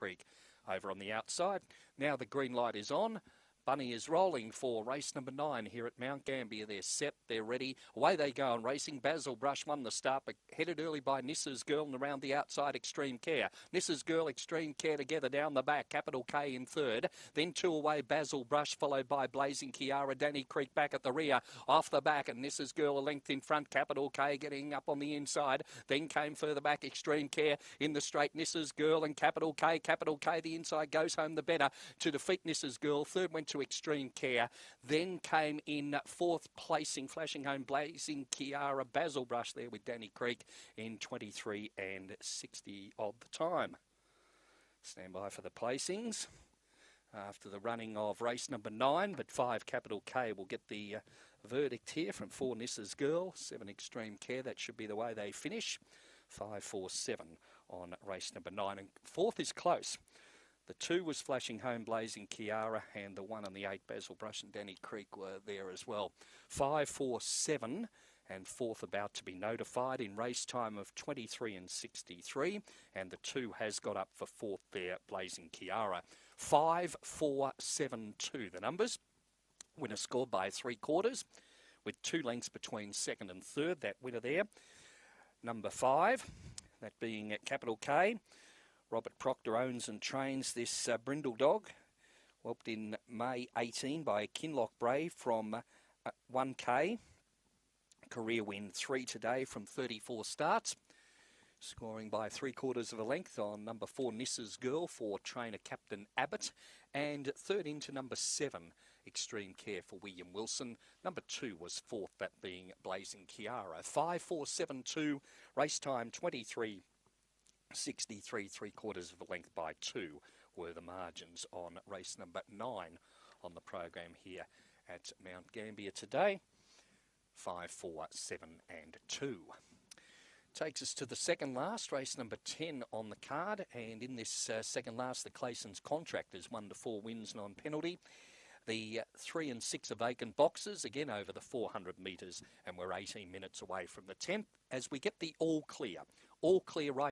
Creek over on the outside. Now the green light is on. Bunny is rolling for race number nine here at Mount Gambier. They're set, they're ready. Away they go and racing. Basil Brush won the start, but headed early by Nissa's Girl and around the outside, Extreme Care. Nissa's Girl, Extreme Care together down the back. Capital K in third. Then two away, Basil Brush, followed by Blazing Kiara. Danny Creek back at the rear. Off the back, and Nissa's Girl a length in front. Capital K getting up on the inside. Then came further back, Extreme Care in the straight. Nissa's Girl and Capital K. Capital K, the inside goes home the better to defeat Nissa's Girl. Third went to Extreme Care. Then came in fourth placing, flashing home, Blazing Kiara Basil Brush there with Danny Creek in 23 and 60 of the time. Stand by for the placings after the running of race number nine, but five Capital K will get the uh, verdict here from four Nissa's Girl, seven Extreme Care. That should be the way they finish. Five, four, seven on race number nine, and fourth is close. The two was flashing home blazing Kiara, and the one on the eight Basil Brush and Danny Creek were there as well. Five, four, seven, and fourth about to be notified in race time of 23 and 63, and the two has got up for fourth there, blazing Kiara. Five, four, seven, two. The numbers. Winner scored by three quarters, with two lengths between second and third. That winner there. Number five, that being at Capital K. Robert Proctor owns and trains this uh, brindle dog, whelped in May 18 by Kinloch Brave from uh, 1K. Career win three today from 34 starts. Scoring by three quarters of a length on number four, Nissa's Girl for trainer Captain Abbott. And third into number seven, Extreme Care for William Wilson. Number two was fourth, that being Blazing Kiara. Five, four, seven, two. Race time 23 63, three quarters of a length by two were the margins on race number nine on the program here at Mount Gambier today. Five, four, seven, and two. Takes us to the second last, race number 10 on the card. And in this uh, second last, the Clayson's contractors, one to four wins non penalty. The uh, three and six are vacant boxes, again over the 400 metres, and we're 18 minutes away from the 10th as we get the all clear. All clear right.